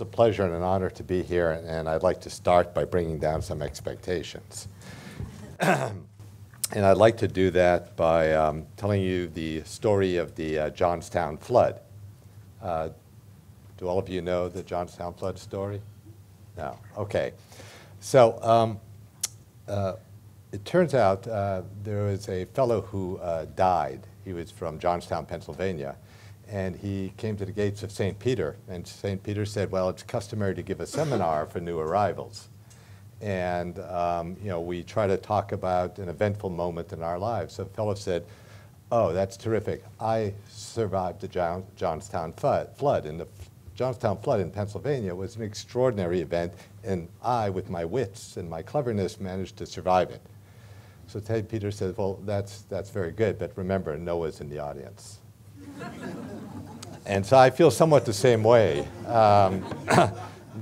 It's a pleasure and an honor to be here, and I'd like to start by bringing down some expectations. and I'd like to do that by um, telling you the story of the uh, Johnstown flood. Uh, do all of you know the Johnstown flood story? No. Okay. So um, uh, it turns out uh, there was a fellow who uh, died. He was from Johnstown, Pennsylvania and he came to the gates of St. Peter, and St. Peter said, well, it's customary to give a seminar for new arrivals. And, um, you know, we try to talk about an eventful moment in our lives. So a fellow said, oh, that's terrific. I survived the John Johnstown flood, and the Johnstown flood in Pennsylvania was an extraordinary event, and I, with my wits and my cleverness, managed to survive it. So St. Peter said, well, that's, that's very good, but remember, Noah's in the audience. And so I feel somewhat the same way. Um,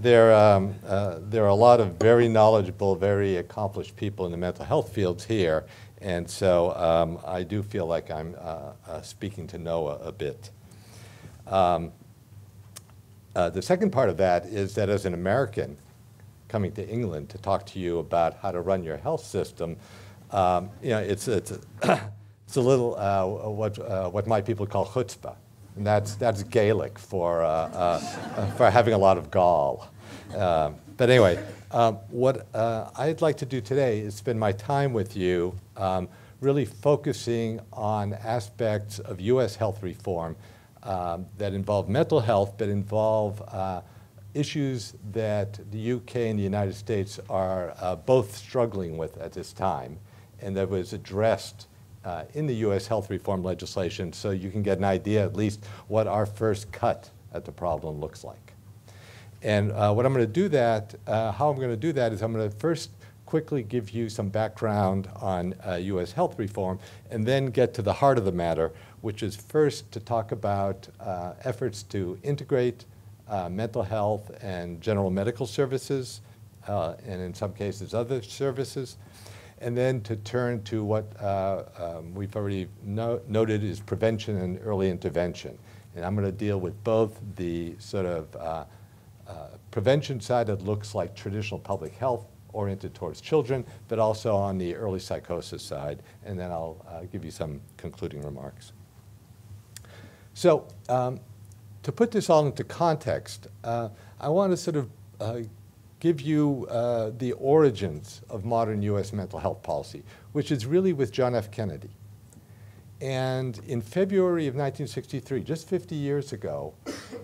there, um, uh, there are a lot of very knowledgeable, very accomplished people in the mental health fields here, and so um, I do feel like I'm uh, uh, speaking to Noah a bit. Um, uh, the second part of that is that as an American coming to England to talk to you about how to run your health system, um, you know, it's, it's, it's a little uh, what, uh, what my people call chutzpah. And that's, that's Gaelic for, uh, uh, for having a lot of gall. Um, but anyway, um, what uh, I'd like to do today is spend my time with you um, really focusing on aspects of U.S. health reform um, that involve mental health, but involve uh, issues that the UK and the United States are uh, both struggling with at this time, and that was addressed uh, in the U.S. health reform legislation so you can get an idea at least what our first cut at the problem looks like. And uh, what I'm going to do that, uh, how I'm going to do that is I'm going to first quickly give you some background on U.S. Uh, health reform and then get to the heart of the matter, which is first to talk about uh, efforts to integrate uh, mental health and general medical services, and in some cases other services, and then to turn to what uh, um, we've already no noted is prevention and early intervention. And I'm going to deal with both the sort of uh, uh, prevention side that looks like traditional public health oriented towards children, but also on the early psychosis side. And then I'll uh, give you some concluding remarks. So um, to put this all into context, uh, I want to sort of uh, give you uh, the origins of modern U.S. mental health policy, which is really with John F. Kennedy. And in February of 1963, just 50 years ago,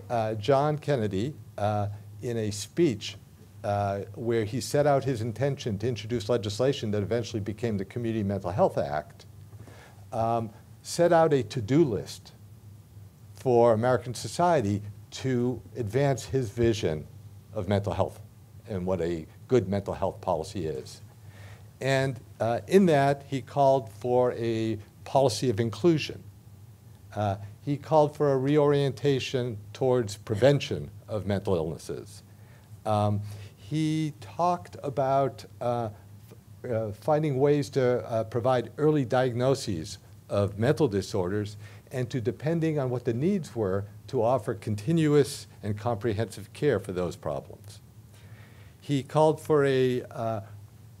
uh, John Kennedy, uh, in a speech uh, where he set out his intention to introduce legislation that eventually became the Community Mental Health Act, um, set out a to-do list for American society to advance his vision of mental health and what a good mental health policy is. And uh, in that, he called for a policy of inclusion. Uh, he called for a reorientation towards prevention of mental illnesses. Um, he talked about uh, uh finding ways to uh, provide early diagnoses of mental disorders and to, depending on what the needs were, to offer continuous and comprehensive care for those problems. He called for a, uh,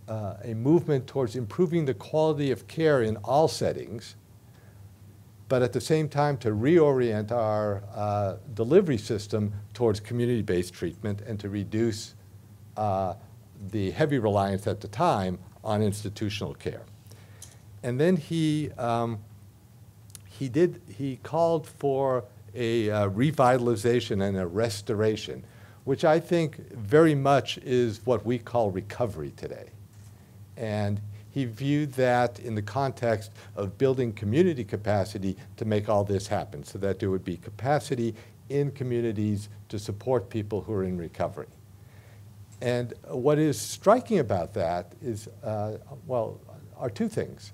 uh, a movement towards improving the quality of care in all settings, but at the same time to reorient our uh, delivery system towards community-based treatment and to reduce uh, the heavy reliance at the time on institutional care. And then he, um, he, did, he called for a uh, revitalization and a restoration which I think very much is what we call recovery today. And he viewed that in the context of building community capacity to make all this happen, so that there would be capacity in communities to support people who are in recovery. And what is striking about that is, uh, well, are two things.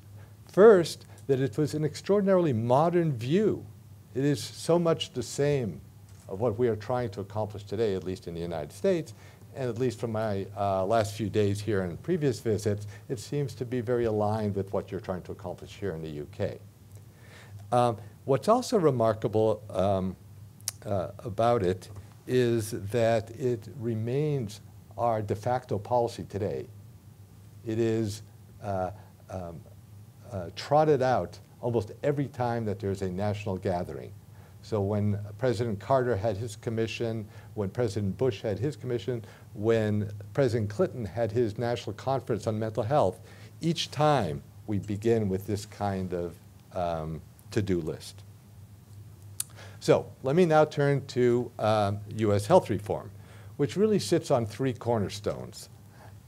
First, that it was an extraordinarily modern view. It is so much the same of what we are trying to accomplish today, at least in the United States, and at least from my uh, last few days here and previous visits, it seems to be very aligned with what you're trying to accomplish here in the UK. Um, what's also remarkable um, uh, about it is that it remains our de facto policy today. It is uh, um, uh, trotted out almost every time that there's a national gathering. So when President Carter had his commission, when President Bush had his commission, when President Clinton had his national conference on mental health, each time we begin with this kind of um, to-do list. So let me now turn to um, U.S. health reform, which really sits on three cornerstones.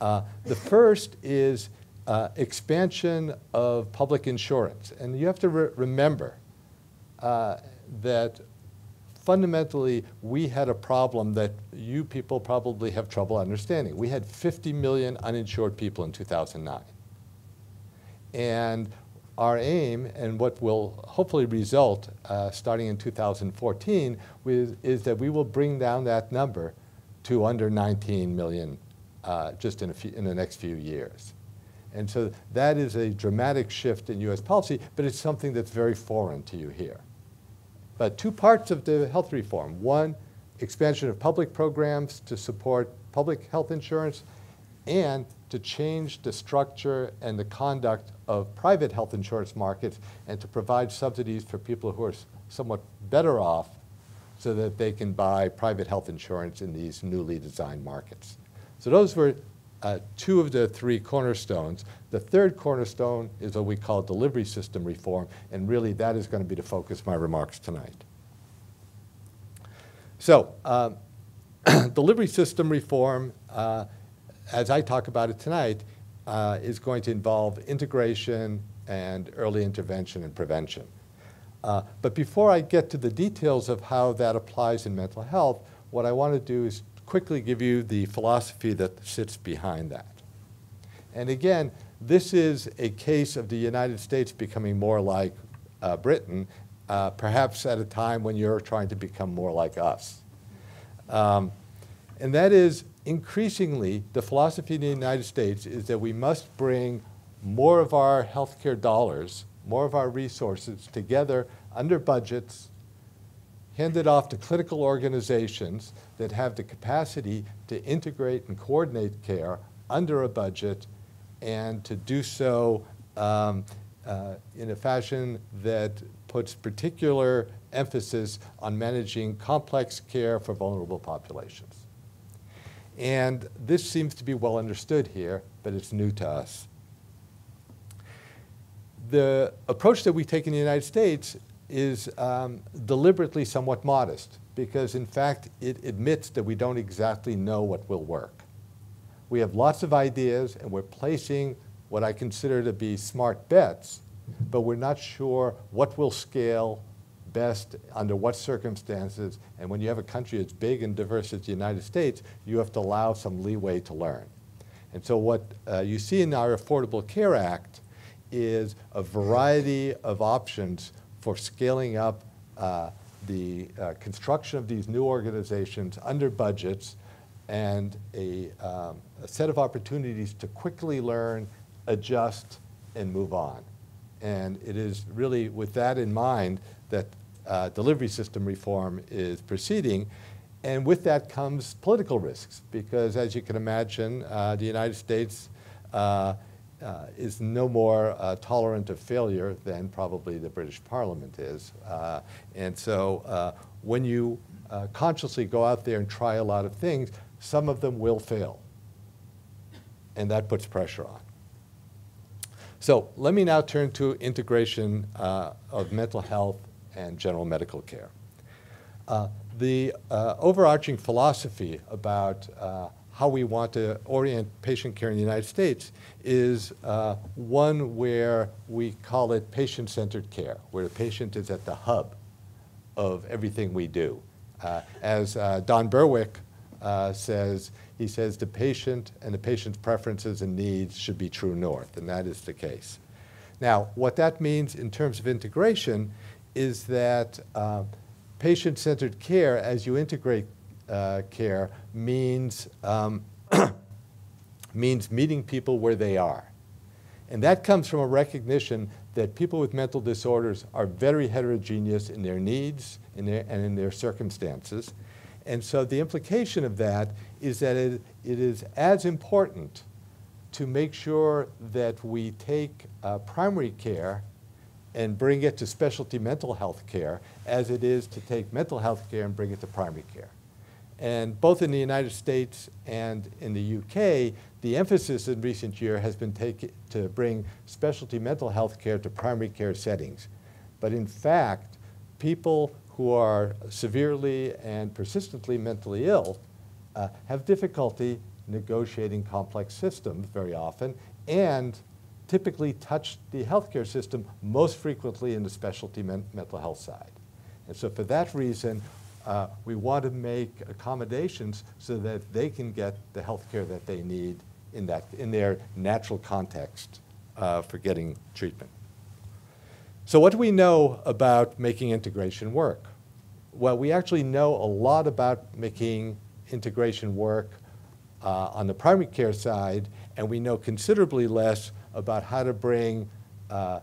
Uh, the first is uh, expansion of public insurance. And you have to re remember uh, that fundamentally we had a problem that you people probably have trouble understanding. We had 50 million uninsured people in 2009. And our aim and what will hopefully result uh, starting in 2014 with, is that we will bring down that number to under 19 million uh, just in, few, in the next few years. And so that is a dramatic shift in U.S. policy, but it's something that's very foreign to you here. But two parts of the health reform. One, expansion of public programs to support public health insurance and to change the structure and the conduct of private health insurance markets and to provide subsidies for people who are somewhat better off so that they can buy private health insurance in these newly designed markets. So those were uh, two of the three cornerstones. The third cornerstone is what we call delivery system reform, and really that is going to be the focus of my remarks tonight. So, um, delivery system reform, uh, as I talk about it tonight, uh, is going to involve integration and early intervention and prevention. Uh, but before I get to the details of how that applies in mental health, what I want to do is quickly give you the philosophy that sits behind that. And again, this is a case of the United States becoming more like uh, Britain, uh, perhaps at a time when you're trying to become more like us. Um, and that is increasingly, the philosophy in the United States is that we must bring more of our healthcare dollars, more of our resources together under budgets handed off to clinical organizations that have the capacity to integrate and coordinate care under a budget and to do so um, uh, in a fashion that puts particular emphasis on managing complex care for vulnerable populations. And this seems to be well understood here, but it's new to us. The approach that we take in the United States is um, deliberately somewhat modest because, in fact, it admits that we don't exactly know what will work. We have lots of ideas and we're placing what I consider to be smart bets, but we're not sure what will scale best under what circumstances. And when you have a country as big and diverse as the United States, you have to allow some leeway to learn. And so what uh, you see in our Affordable Care Act is a variety of options for scaling up uh, the uh, construction of these new organizations under budgets and a, um, a, set of opportunities to quickly learn, adjust, and move on. And it is really with that in mind that uh, delivery system reform is proceeding. And with that comes political risks, because as you can imagine, uh, the United States uh, is no more uh, tolerant of failure than probably the British Parliament is. Uh, and so uh, when you uh, consciously go out there and try a lot of things, some of them will fail. And that puts pressure on. So let me now turn to integration uh, of mental health and general medical care. the overarching philosophy about how we want to orient patient care in the United States is uh, one where we call it patient-centered care, where the patient is at the hub of everything we do. Uh, as uh, Don Berwick uh, says, he says the patient and the patient's preferences and needs should be true north, and that is the case. Now, what that means in terms of integration is that uh, patient-centered care, as you integrate care means, um, means meeting people where they are. And that comes from a recognition that people with mental disorders are very heterogeneous in their needs in their, and in their circumstances. And so the implication of that is that it, it is as important to make sure that we take uh, primary care and bring it to specialty mental health care as it is to take mental health care and bring it to primary care. And both in the United States and in the UK, the emphasis in recent year has been take, to bring specialty mental health care to primary care settings. But in fact, people who are severely and persistently mentally ill uh, have difficulty negotiating complex systems very often and typically touch the healthcare system most frequently in the specialty men mental health side. And so for that reason, uh, we want to make accommodations so that they can get the health care that they need in, that, in their natural context uh, for getting treatment. So what do we know about making integration work? Well, we actually know a lot about making integration work uh, on the primary care side, and we know considerably less about how to bring uh,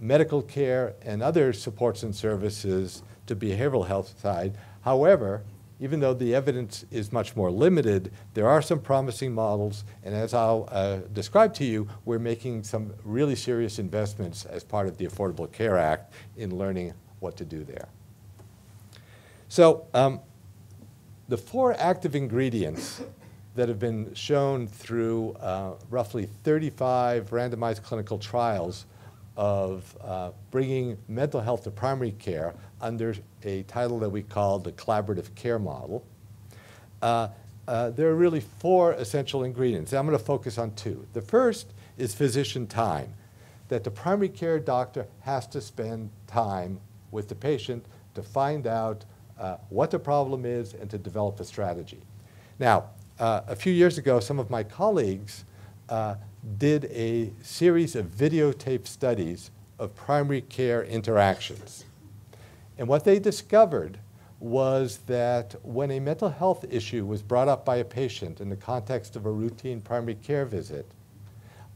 medical care and other supports and services to behavioral health side. However, even though the evidence is much more limited, there are some promising models, and as I'll uh, describe to you, we're making some really serious investments as part of the Affordable Care Act in learning what to do there. So um, the four active ingredients that have been shown through uh, roughly 35 randomized clinical trials of uh, bringing mental health to primary care under a title that we call the collaborative care model. Uh, uh, there are really four essential ingredients. I'm going to focus on two. The first is physician time, that the primary care doctor has to spend time with the patient to find out uh, what the problem is and to develop a strategy. Now, uh, a few years ago, some of my colleagues uh, did a series of videotape studies of primary care interactions. And what they discovered was that when a mental health issue was brought up by a patient in the context of a routine primary care visit,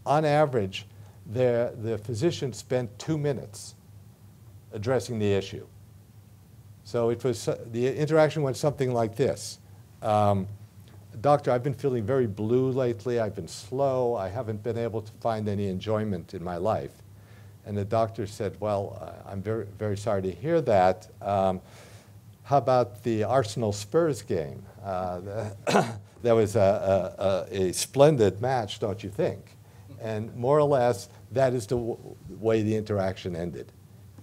on average, the, the physician spent two minutes addressing the issue. So it was, the interaction went something like this. Um, Doctor, I've been feeling very blue lately. I've been slow. I haven't been able to find any enjoyment in my life. And the doctor said, Well, uh, I'm very, very sorry to hear that. Um, how about the Arsenal Spurs game? Uh, that was a, a, a, splendid match, don't you think? And more or less, that is the way the interaction ended.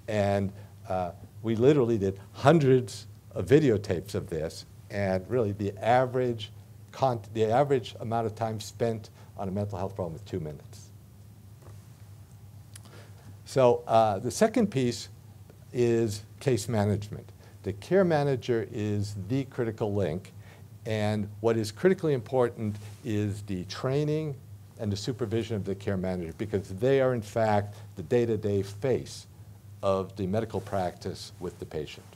And uh, we literally did hundreds of videotapes of this, and really the average the average amount of time spent on a mental health problem is two minutes. So uh, the second piece is case management. The care manager is the critical link, and what is critically important is the training and the supervision of the care manager because they are in fact the day-to-day -day face of the medical practice with the patient.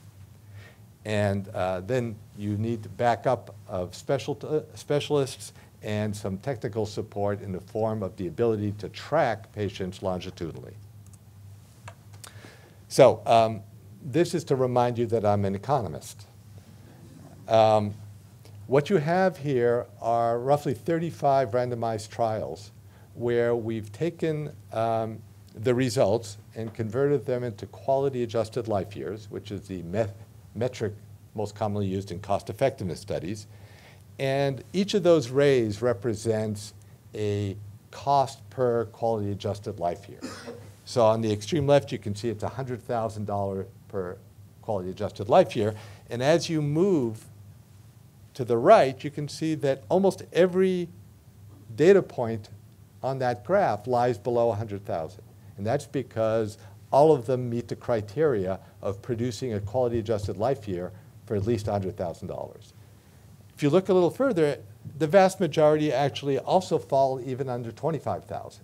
And uh, then you need backup of special uh, specialists and some technical support in the form of the ability to track patients longitudinally. So um, this is to remind you that I'm an economist. Um, what you have here are roughly 35 randomized trials where we've taken um, the results and converted them into quality adjusted life years, which is the metric most commonly used in cost effectiveness studies. And each of those rays represents a cost per quality adjusted life year. So on the extreme left, you can see it's $100,000 per quality adjusted life year. And as you move to the right, you can see that almost every data point on that graph lies below 100,000. And that's because all of them meet the criteria of producing a quality adjusted life year for at least $100,000. If you look a little further, the vast majority actually also fall even under 25,000.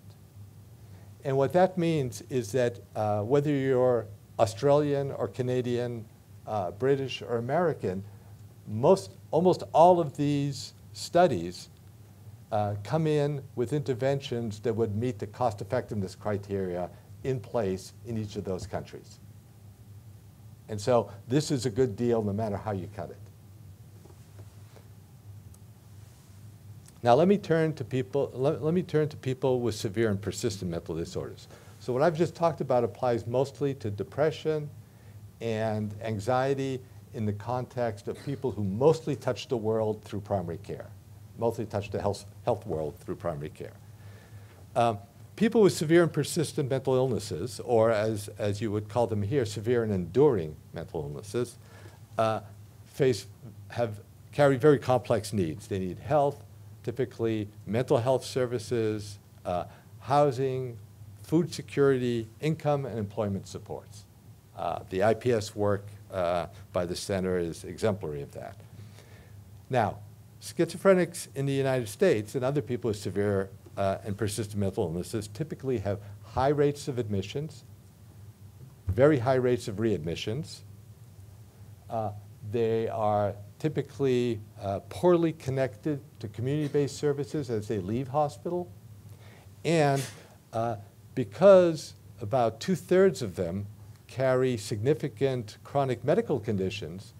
And what that means is that uh, whether you're Australian or Canadian, uh, British or American, most, almost all of these studies uh, come in with interventions that would meet the cost effectiveness criteria in place in each of those countries. And so this is a good deal no matter how you cut it. Now let me turn to people, let, let, me turn to people with severe and persistent mental disorders. So what I've just talked about applies mostly to depression and anxiety in the context of people who mostly touch the world through primary care, mostly touch the health, health world through primary care. Um, people with severe and persistent mental illnesses, or as, as you would call them here, severe and enduring mental illnesses, uh, face, have, carry very complex needs. They need health, typically mental health services, uh, housing, food security, income, and employment supports. Uh, the IPS work uh, by the center is exemplary of that. Now, schizophrenics in the United States and other people with severe uh, and persistent mental illnesses typically have high rates of admissions, very high rates of readmissions. Uh, they are typically uh, poorly connected to community-based services as they leave hospital. And uh, because about two-thirds of them carry significant chronic medical conditions,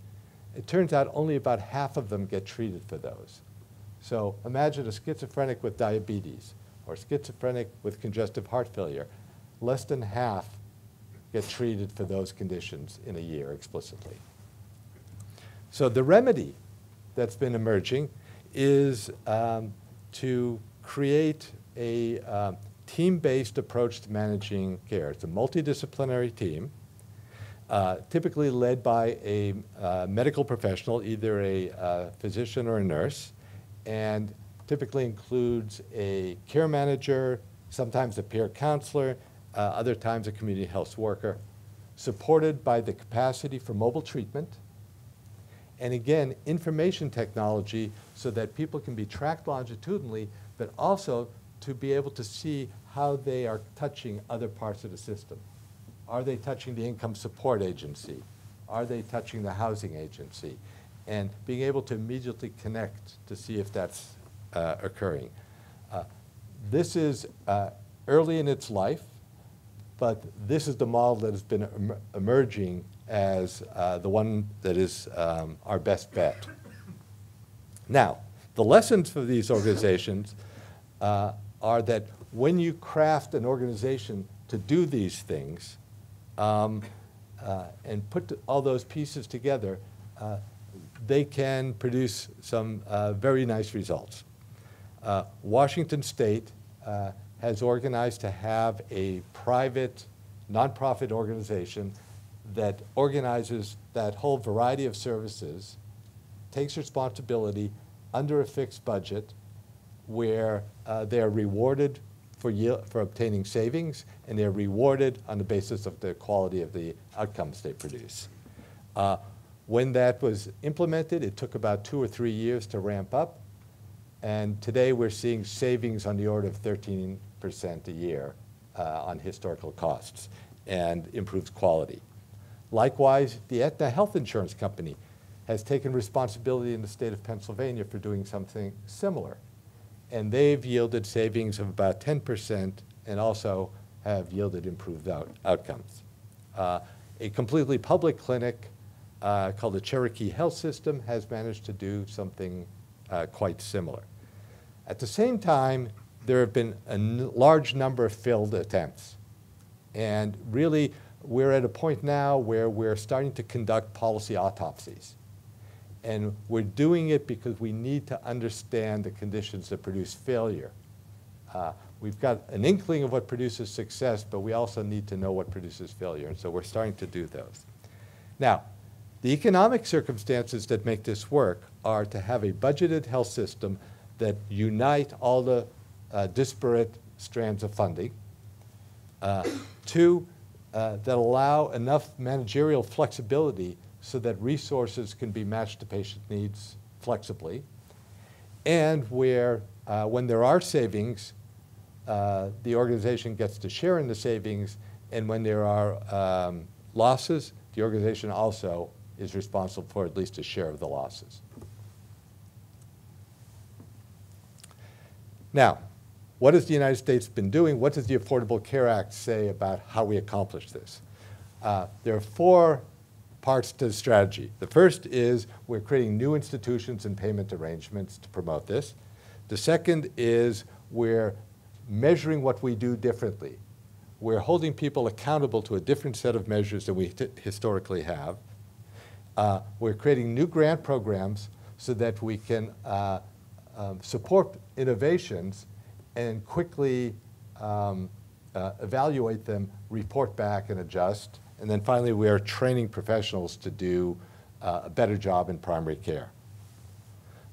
it turns out only about half of them get treated for those. So imagine a schizophrenic with diabetes or schizophrenic with congestive heart failure. Less than half get treated for those conditions in a year explicitly. So the remedy that's been emerging is um, to create a um, team-based approach to managing care. It's a multidisciplinary team, uh, typically led by a uh, medical professional, either a uh, physician or a nurse, and typically includes a care manager, sometimes a peer counselor, uh, other times a community health worker, supported by the capacity for mobile treatment, and again, information technology so that people can be tracked longitudinally, but also to be able to see how they are touching other parts of the system. Are they touching the income support agency? Are they touching the housing agency? And being able to immediately connect to see if that's uh, occurring. Uh, this is uh, early in its life, but this is the model that has been em emerging as uh, the one that is um, our best bet. Now, the lessons for these organizations uh, are that when you craft an organization to do these things um, uh, and put all those pieces together, they can produce some uh, very nice results. Uh, Washington State has organized to have a private nonprofit organization that organizes that whole variety of services, takes responsibility under a fixed budget where uh, they are rewarded for, for obtaining savings and they're rewarded on the basis of the quality of the outcomes they produce. When that was implemented, it took about two or three years to ramp up. And today we're seeing savings on the order of 13% a year uh, on historical costs and improves quality. Likewise, the Aetna Health Insurance Company has taken responsibility in the state of Pennsylvania for doing something similar. And they've yielded savings of about 10% and also have yielded improved out outcomes. Uh, a completely public clinic uh, called the Cherokee Health System has managed to do something uh, quite similar. At the same time, there have been a large number of failed attempts. And really, we're at a point now where we're starting to conduct policy autopsies. And we're doing it because we need to understand the conditions that produce failure. Uh, we've got an inkling of what produces success, but we also need to know what produces failure. And so we're starting to do those. Now, the economic circumstances that make this work are to have a budgeted health system that unite all the uh, disparate strands of funding. Uh, two, uh, that allow enough managerial flexibility so that resources can be matched to patient needs flexibly, and where, uh, when there are savings, uh, the organization gets to share in the savings, and when there are um, losses, the organization also is responsible for at least a share of the losses. Now, what has the United States been doing? What does the Affordable Care Act say about how we accomplish this? Uh, there are four parts to the strategy. The first is we're creating new institutions and payment arrangements to promote this. The second is we're measuring what we do differently. We're holding people accountable to a different set of measures than we historically have. Uh, we're creating new grant programs so that we can uh, um, support innovations and quickly um, uh, evaluate them, report back, and adjust. And then finally, we are training professionals to do uh, a better job in primary care.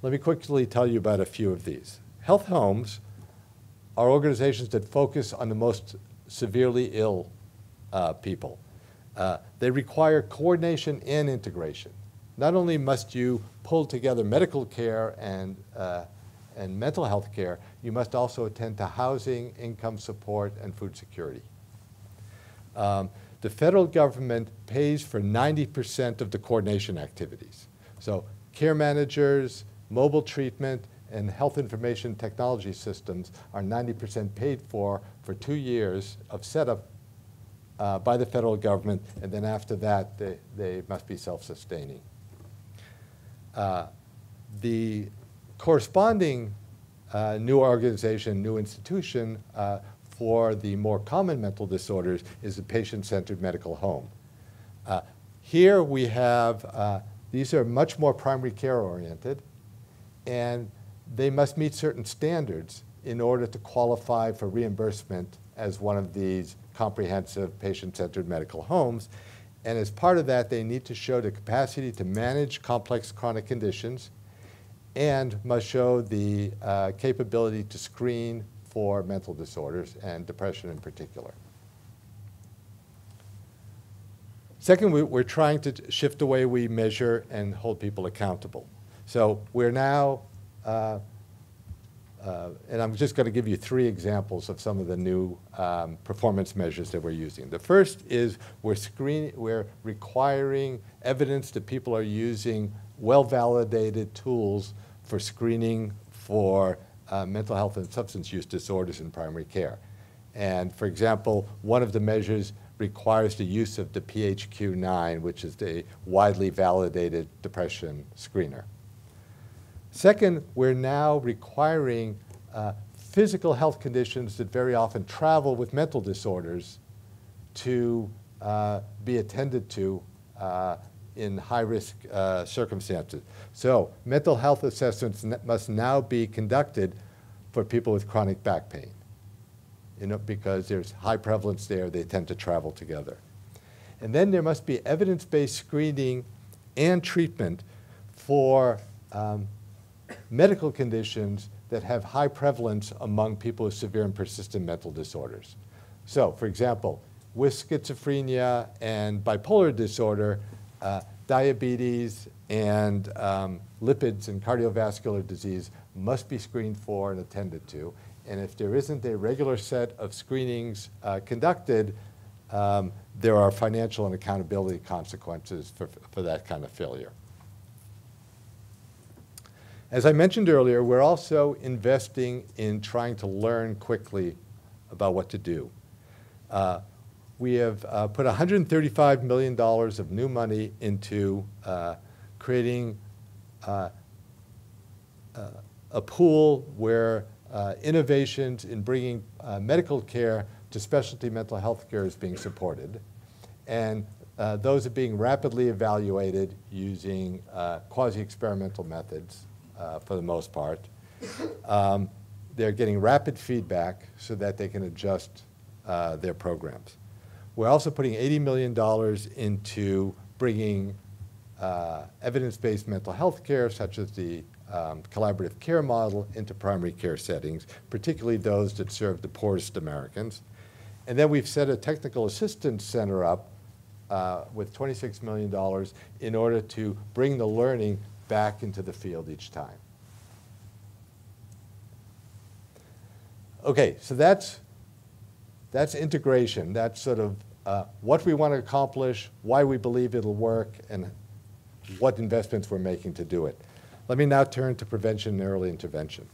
Let me quickly tell you about a few of these. Health homes are organizations that focus on the most severely ill uh, people. Uh, they require coordination and integration. Not only must you pull together medical care and, uh, and mental health care, you must also attend to housing, income support, and food security. Um, the federal government pays for 90% of the coordination activities. So care managers, mobile treatment, and health information technology systems are 90% paid for for two years of setup uh, by the federal government, and then after that, they, they must be self-sustaining. Uh, the corresponding uh, new organization, new institution uh, for the more common mental disorders is the patient-centered medical home. Uh, here we have, uh, these are much more primary care oriented, and they must meet certain standards in order to qualify for reimbursement as one of these comprehensive patient-centered medical homes. And as part of that, they need to show the capacity to manage complex chronic conditions and must show the uh, capability to screen for mental disorders and depression in particular. Second, we, are trying to shift the way we measure and hold people accountable. So we're now uh, uh, and I'm just going to give you three examples of some of the new um, performance measures that we're using. The first is we're, screen, we're requiring evidence that people are using well-validated tools for screening for uh, mental health and substance use disorders in primary care. And for example, one of the measures requires the use of the PHQ-9, which is the widely validated depression screener. Second, we're now requiring uh, physical health conditions that very often travel with mental disorders to uh, be attended to uh, in high-risk uh, circumstances. So mental health assessments must now be conducted for people with chronic back pain. You know, because there's high prevalence there, they tend to travel together. And then there must be evidence-based screening and treatment for um, medical conditions that have high prevalence among people with severe and persistent mental disorders. So, for example, with schizophrenia and bipolar disorder, uh, diabetes and um, lipids and cardiovascular disease must be screened for and attended to. And if there isn't a regular set of screenings uh, conducted, um, there are financial and accountability consequences for, for that kind of failure. As I mentioned earlier, we're also investing in trying to learn quickly about what to do. Uh, we have uh, put $135 million of new money into uh, creating uh, uh, a pool where uh, innovations in bringing medical care to specialty mental health care is being supported. And those are being rapidly evaluated using quasi-experimental methods uh, for the most part. Um, they're getting rapid feedback so that they can adjust uh, their programs. We're also putting $80 million into bringing uh, evidence-based mental health care, such as the um, collaborative care model, into primary care settings, particularly those that serve the poorest Americans. And then we've set a technical assistance center up uh, with $26 million in order to bring the learning back into the field each time. Okay, so that's, that's integration. That's sort of uh, what we want to accomplish, why we believe it'll work, and what investments we're making to do it. Let me now turn to prevention and early intervention.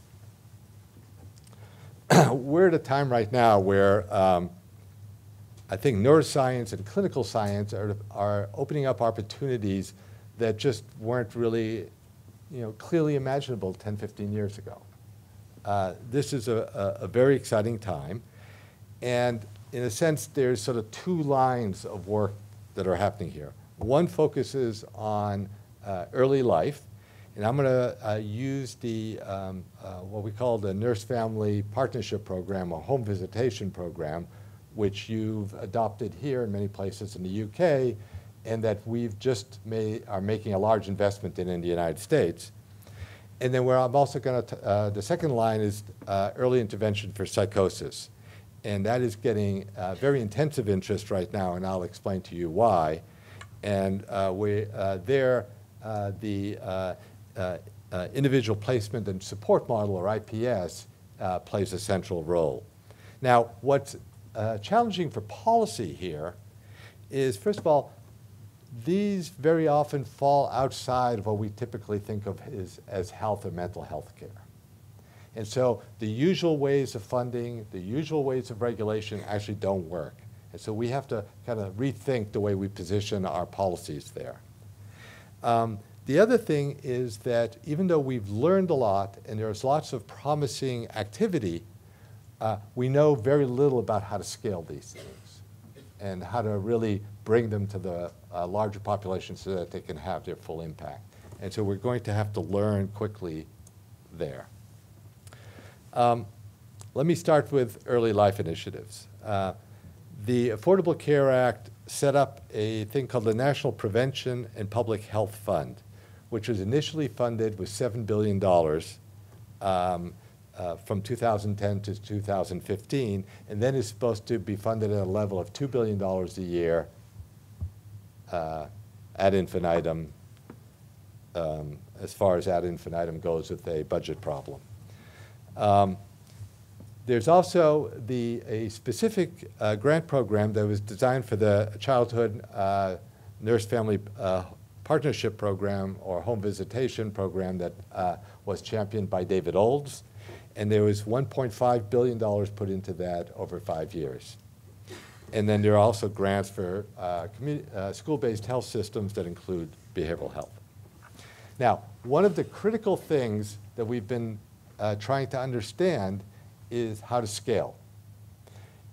we're at a time right now where um, I think neuroscience and clinical science are, are opening up opportunities that just weren't really you know, clearly imaginable 10, 15 years ago. uh, this is a, a, a very exciting time. And in a sense, there's sort of two lines of work that are happening here. One focuses on uh, early life, and I'm going to uh, use the um, uh, what we call the Nurse Family Partnership Program or Home Visitation Program, which you've adopted here in many places in the UK, and that we've just made, are making a large investment in in the United States. And then where I'm also going to, uh, the second line is uh, early intervention for psychosis. And that is getting uh, very intensive interest right now, and I'll explain to you why. And uh, we, uh, there, uh, the individual placement and support model, or IPS, plays a central role. Now, what's challenging for policy here is, first of all, these very often fall outside of what we typically think of as, as health or mental health care. And so the usual ways of funding, the usual ways of regulation actually don't work. And so we have to kind of rethink the way we position our policies there. Um, the other thing is that even though we've learned a lot and there's lots of promising activity, uh, we know very little about how to scale these things and how to really bring them to the uh, larger population so that they can have their full impact. And so we're going to have to learn quickly there. Um, let me start with early life initiatives. Uh, the Affordable Care Act set up a thing called the National Prevention and Public Health Fund, which was initially funded with $7 billion um, uh, from 2010 to 2015, and then is supposed to be funded at a level of $2 billion a year uh, ad infinitum, um, as far as ad infinitum goes with a budget problem. Um, there's also the, a specific uh, grant program that was designed for the childhood uh, nurse family uh, partnership program or home visitation program that uh, was championed by David Olds. And there was $1.5 billion put into that over five years. And then there are also grants for uh, uh, school-based health systems that include behavioral health. Now, one of the critical things that we've been uh, trying to understand is how to scale.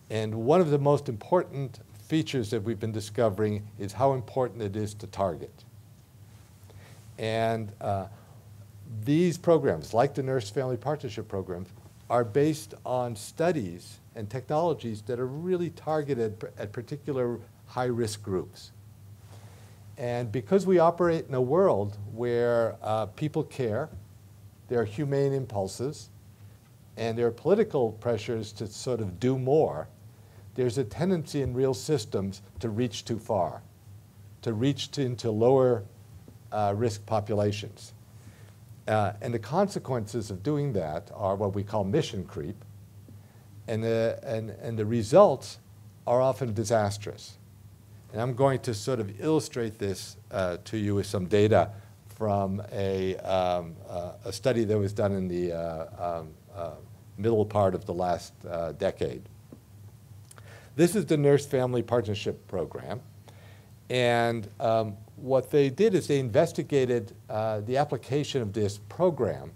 And one of the most important features that we've been discovering is how important it is to target. And uh, these programs, like the Nurse Family Partnership Program, are based on studies and technologies that are really targeted at particular high-risk groups. And because we operate in a world where uh, people care, there are humane impulses, and there are political pressures to sort of do more, there's a tendency in real systems to reach too far, to reach to, into lower uh, risk populations. Uh, and the consequences of doing that are what we call mission creep, and the, and, and the results are often disastrous. And I'm going to sort of illustrate this uh, to you with some data from a, um, uh, a study that was done in the uh, um, uh, middle part of the last uh, decade. This is the Nurse Family Partnership Program. And um, what they did is they investigated uh, the application of this program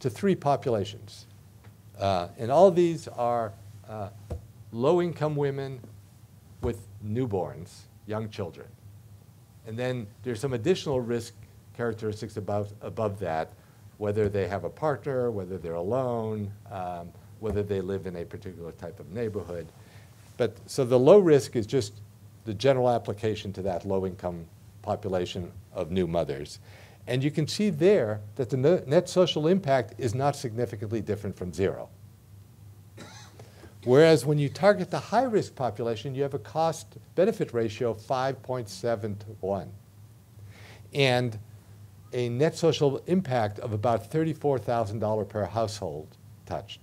to three populations. Uh, and all these are uh, low-income women with newborns, young children. And then there's some additional risk characteristics above, above that, whether they have a partner, whether they're alone, um, whether they live in a particular type of neighborhood. But so the low risk is just the general application to that low-income population of new mothers. And you can see there that the net social impact is not significantly different from zero. Whereas when you target the high-risk population, you have a cost-benefit ratio of 5.7 to 1. And a net social impact of about $34,000 per household touched.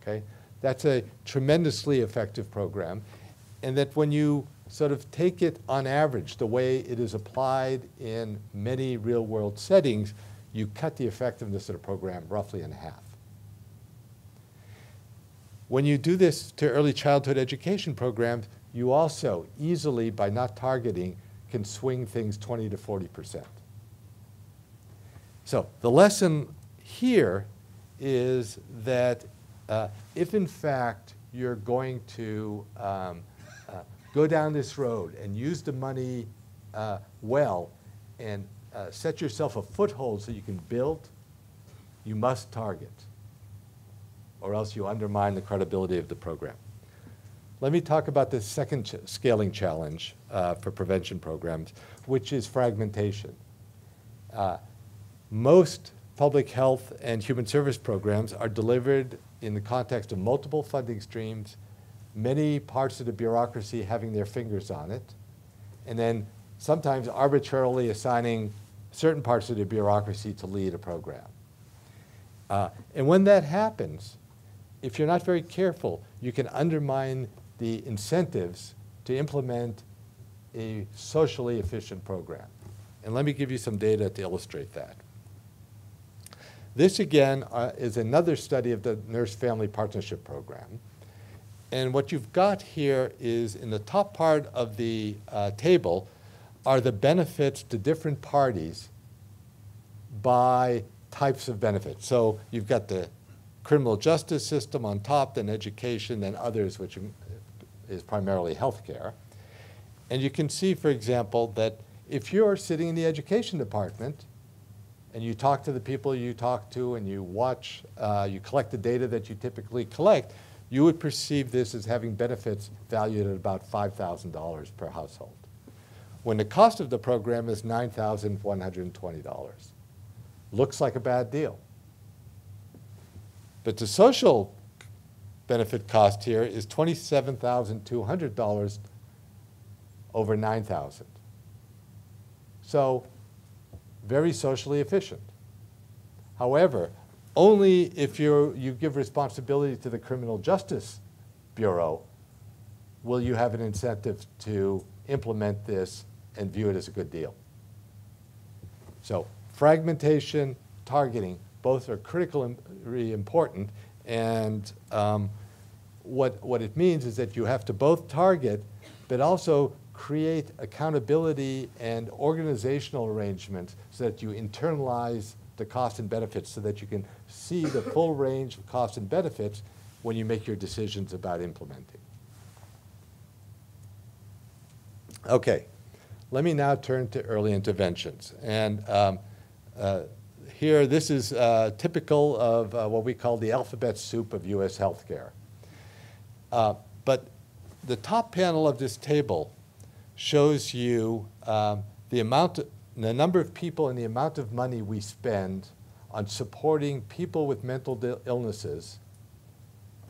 Okay? That's a tremendously effective program. And that when you sort of take it on average, the way it is applied in many real world settings, you cut the effectiveness of the program roughly in half. When you do this to early childhood education programs, you also easily, by not targeting, can swing things 20 to 40 percent. So the lesson here is that uh, if in fact you're going to um, go down this road and use the money uh, well and uh, set yourself a foothold so you can build, you must target, or else you undermine the credibility of the program. Let me talk about the second ch scaling challenge uh, for prevention programs, which is fragmentation. Uh, most public health and human service programs are delivered in the context of multiple funding streams, many parts of the bureaucracy having their fingers on it, and then sometimes arbitrarily assigning certain parts of the bureaucracy to lead a program. Uh, and when that happens, if you're not very careful, you can undermine the incentives to implement a socially efficient program. And let me give you some data to illustrate that. This, again, uh, is another study of the Nurse Family Partnership Program. And what you've got here is in the top part of the uh, table are the benefits to different parties by types of benefits. So you've got the criminal justice system on top, then education, then others, which is primarily healthcare. And you can see, for example, that if you're sitting in the education department and you talk to the people you talk to and you watch, uh, you collect the data that you typically collect, you would perceive this as having benefits valued at about $5,000 per household. When the cost of the program is $9,120. Looks like a bad deal. But the social benefit cost here is $27,200 over 9,000. So very socially efficient. However, only if you you give responsibility to the Criminal Justice Bureau will you have an incentive to implement this and view it as a good deal. So fragmentation, targeting, both are critically important. And um, what, what it means is that you have to both target, but also create accountability and organizational arrangements so that you internalize the cost and benefits so that you can see the full range of costs and benefits when you make your decisions about implementing. Okay, let me now turn to early interventions. And um, uh, here, this is uh, typical of uh, what we call the alphabet soup of U.S. healthcare. Uh, but the top panel of this table shows you um, the amount, the number of people and the amount of money we spend on supporting people with mental illnesses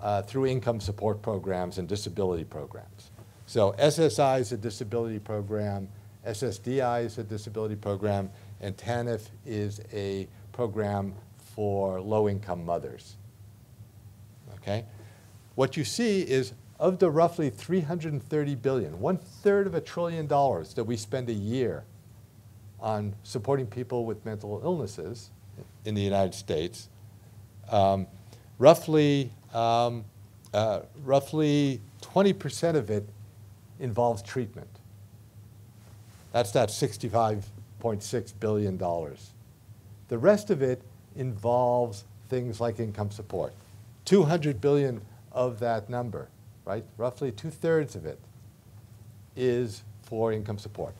uh, through income support programs and disability programs. So SSI is a disability program, SSDI is a disability program, and TANF is a program for low-income mothers. Okay? What you see is of the roughly 330 billion, one third of a trillion dollars that we spend a year on supporting people with mental illnesses in the United States, um, roughly um, uh, roughly 20% of it involves treatment. That's that $65.6 billion. The rest of it involves things like income support. 200 billion of that number right? Roughly two-thirds of it is for income support.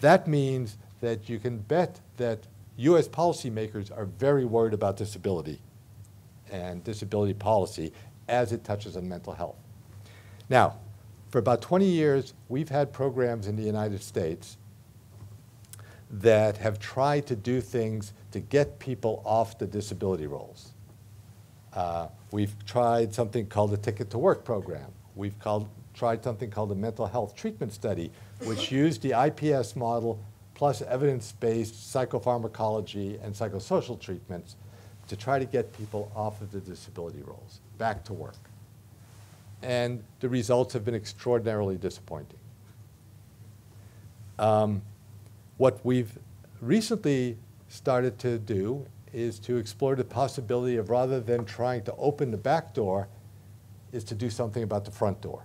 That means that you can bet that U.S. policymakers are very worried about disability and disability policy as it touches on mental health. Now, for about 20 years, we've had programs in the United States that have tried to do things to get people off the disability rolls. Uh, we've tried something called the Ticket to Work program, we've called, tried something called a mental health treatment study, which used the IPS model plus evidence-based psychopharmacology and psychosocial treatments to try to get people off of the disability rolls, back to work. And the results have been extraordinarily disappointing. Um, what we've recently started to do is to explore the possibility of rather than trying to open the back door, is to do something about the front door.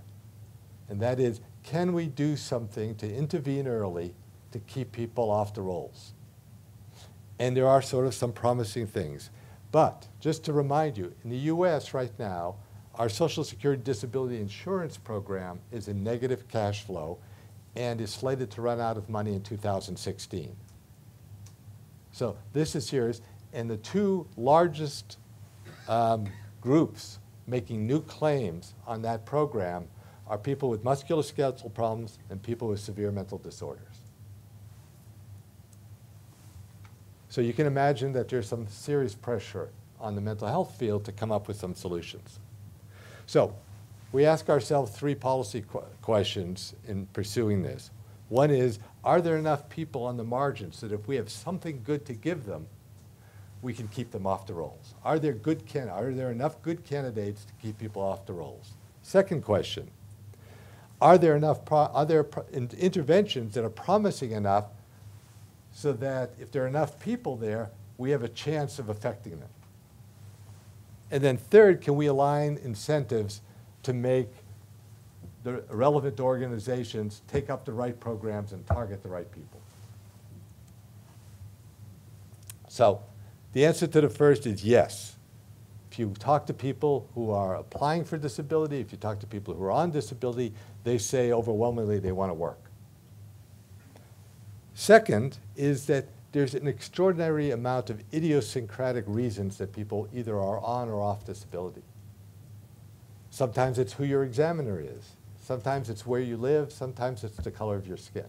And that is, can we do something to intervene early to keep people off the rolls? And there are sort of some promising things. But just to remind you, in the US right now, our Social Security Disability Insurance Program is in negative cash flow and is slated to run out of money in 2016. So this is serious. And the two largest um, groups making new claims on that program are people with musculoskeletal problems and people with severe mental disorders. So you can imagine that there's some serious pressure on the mental health field to come up with some solutions. So we ask ourselves three policy qu questions in pursuing this. One is, are there enough people on the margins that if we have something good to give them, we can keep them off the rolls? Are there, good can are there enough good candidates to keep people off the rolls? Second question, are there enough are there interventions that are promising enough so that if there are enough people there, we have a chance of affecting them? And then third, can we align incentives to make the relevant organizations take up the right programs and target the right people? So the answer to the first is yes. If you talk to people who are applying for disability, if you talk to people who are on disability, they say overwhelmingly they want to work. Second is that there's an extraordinary amount of idiosyncratic reasons that people either are on or off disability. Sometimes it's who your examiner is. Sometimes it's where you live. Sometimes it's the color of your skin.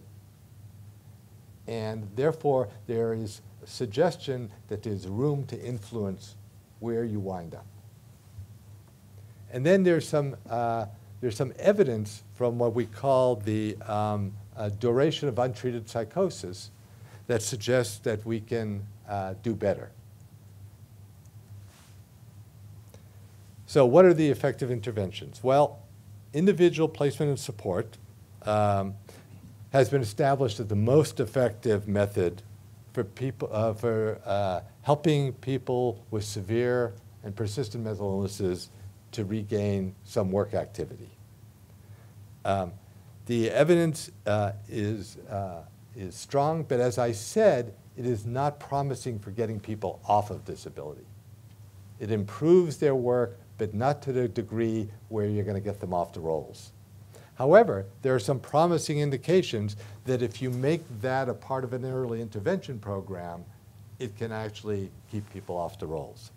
And therefore, there is a suggestion that there's room to influence where you wind up. And then there's some, uh, there's some evidence from what we call the um, uh, duration of untreated psychosis that suggests that we can uh, do better. So what are the effective interventions? Well, individual placement and support um, has been established as the most effective method for people uh, for uh, helping people with severe and persistent mental illnesses to regain some work activity. Um, the evidence uh, is uh, is strong, but as I said, it is not promising for getting people off of disability. It improves their work, but not to the degree where you're going to get them off the rolls. However, there are some promising indications that if you make that a part of an early intervention program, it can actually keep people off the rolls.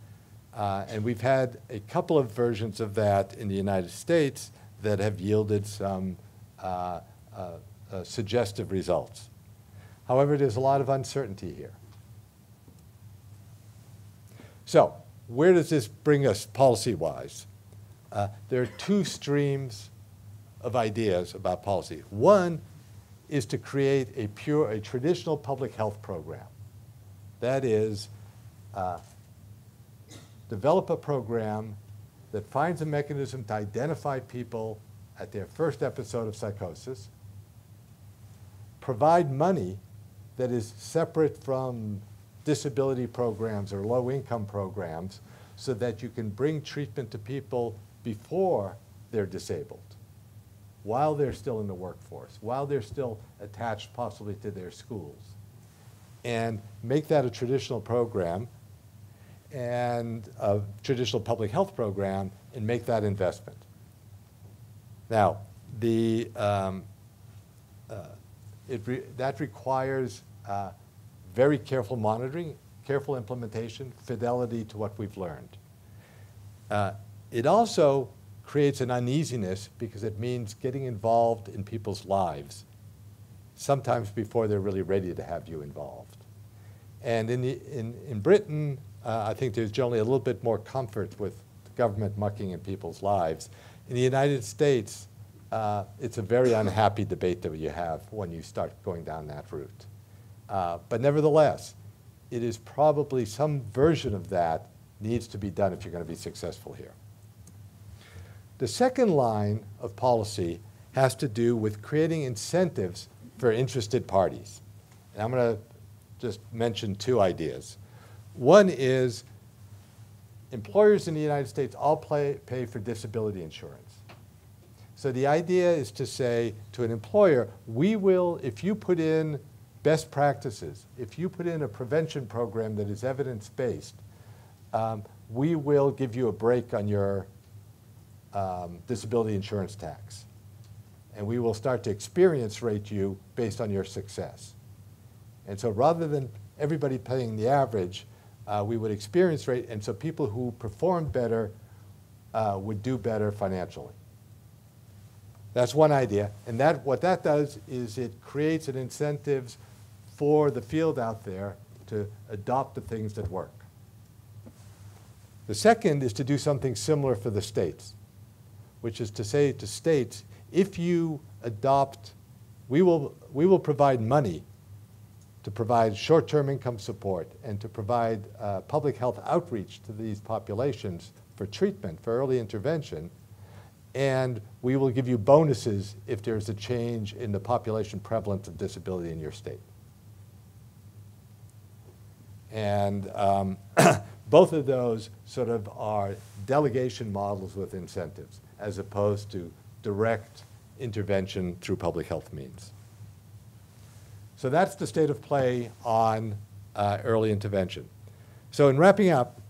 Uh, and we've had a couple of versions of that in the United States that have yielded some uh, uh, uh suggestive results. However, there's a lot of uncertainty here. So, where does this bring us policy-wise? Uh, there are two streams of ideas about policy. One is to create a pure, a traditional public health program. That is, uh, develop a program that finds a mechanism to identify people at their first episode of psychosis, provide money that is separate from disability programs or low income programs so that you can bring treatment to people before they're disabled, while they're still in the workforce, while they're still attached possibly to their schools. And make that a traditional program and a traditional public health program and make that investment. Now, the, um, uh, re that requires uh, very careful monitoring, careful implementation, fidelity to what we've learned. Uh, it also creates an uneasiness because it means getting involved in people's lives, sometimes before they're really ready to have you involved. And in, the, in, in Britain, uh, I think there's generally a little bit more comfort with government mucking in people's lives. In the United States, uh, it's a very unhappy debate that you have when you start going down that route. Uh, but nevertheless, it is probably some version of that needs to be done if you're going to be successful here. The second line of policy has to do with creating incentives for interested parties. And I'm going to just mention two ideas. One is employers in the United States all play, pay for disability insurance. So the idea is to say to an employer, we will, if you put in best practices. If you put in a prevention program that is evidence-based, um, we will give you a break on your um, disability insurance tax. And we will start to experience rate you based on your success. And so rather than everybody paying the average, uh, we would experience rate, and so people who performed better uh, would do better financially. That's one idea. And that, what that does is it creates an incentives for the field out there to adopt the things that work. The second is to do something similar for the states, which is to say to states, if you adopt, we will, we will provide money to provide short-term income support and to provide uh, public health outreach to these populations for treatment, for early intervention, and we will give you bonuses if there's a change in the population prevalence of disability in your state. And um, both of those sort of are delegation models with incentives as opposed to direct intervention through public health means. So that's the state of play on uh, early intervention. So in wrapping up,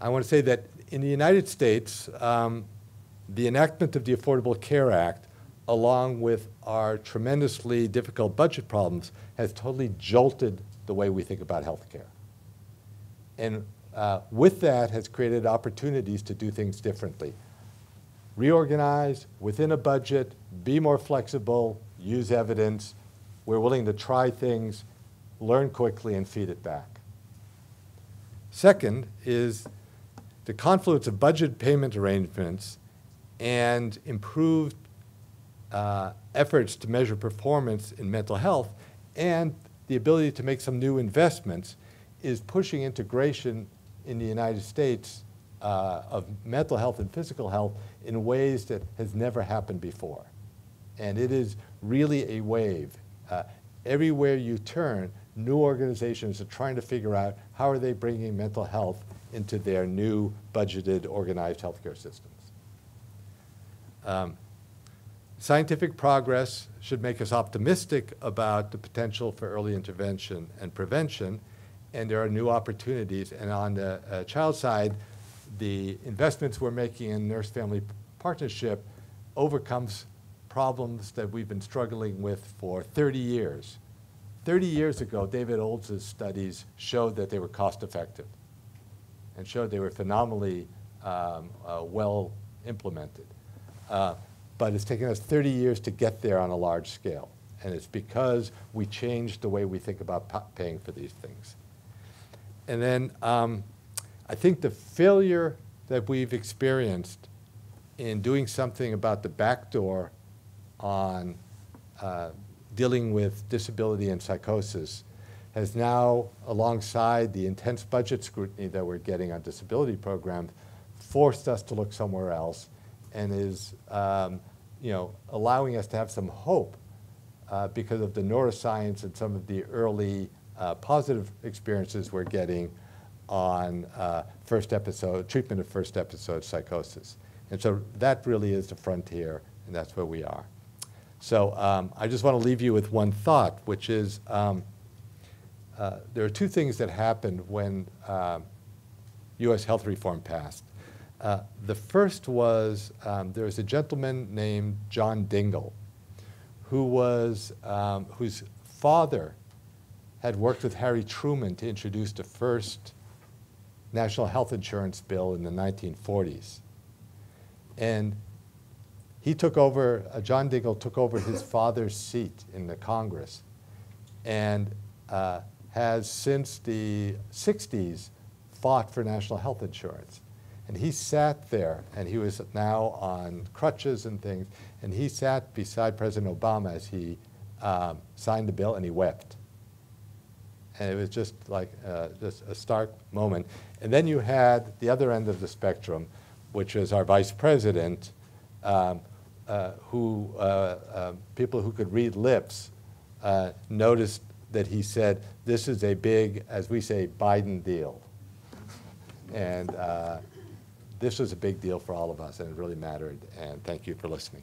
I want to say that in the United States, um, the enactment of the Affordable Care Act, along with our tremendously difficult budget problems, has totally jolted the way we think about health care. And uh, with that has created opportunities to do things differently. Reorganize within a budget, be more flexible, use evidence. We're willing to try things, learn quickly, and feed it back. Second is the confluence of budget payment arrangements and improved uh, efforts to measure performance in mental health and the ability to make some new investments is pushing integration in the United States uh, of mental health and physical health in ways that has never happened before. And it is really a wave. Uh, everywhere you turn, new organizations are trying to figure out how are they bringing mental health into their new budgeted organized healthcare systems. Um, Scientific progress should make us optimistic about the potential for early intervention and prevention, and there are new opportunities. And on the uh, child side, the investments we're making in nurse-family partnership overcomes problems that we've been struggling with for 30 years. 30 years ago, David Olds' studies showed that they were cost-effective and showed they were phenomenally um, uh, well implemented. Uh, but it's taken us 30 years to get there on a large scale. And it's because we changed the way we think about paying for these things. And then um, I think the failure that we've experienced in doing something about the back door on uh, dealing with disability and psychosis has now, alongside the intense budget scrutiny that we're getting on disability programs, forced us to look somewhere else and is um, you know, allowing us to have some hope uh, because of the neuroscience and some of the early uh, positive experiences we're getting on uh, first episode, treatment of first episode psychosis. And so that really is the frontier, and that's where we are. So um, I just want to leave you with one thought, which is um, uh, there are two things that happened when U.S. Um, health reform passed. Uh, the first was um, there was a gentleman named John Dingell, who was um, whose father had worked with Harry Truman to introduce the first national health insurance bill in the 1940s. And he took over, uh, John Dingell took over his father's seat in the Congress and uh, has since the 60s fought for national health insurance. And he sat there, and he was now on crutches and things, and he sat beside President Obama as he um, signed the bill, and he wept. And it was just like uh, just a stark moment. And then you had the other end of the spectrum, which was our vice president, um, who uh, uh people who could read lips uh, noticed that he said, "This is a big, as we say, Biden deal." and uh, this was a big deal for all of us, and it really mattered. And thank you for listening.